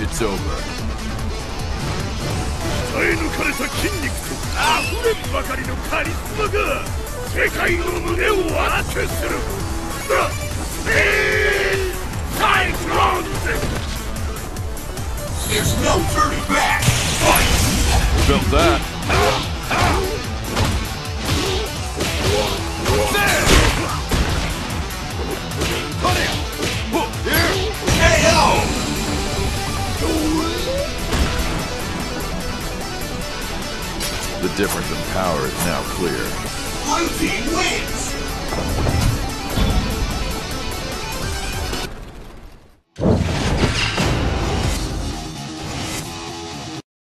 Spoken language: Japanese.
It's over. 鍛え抜かれた筋肉と溢れんばかりのカリスマが世界の胸を熱くする There's no turning back! Fight! Built that. The difference in power is now clear. Blue team wins!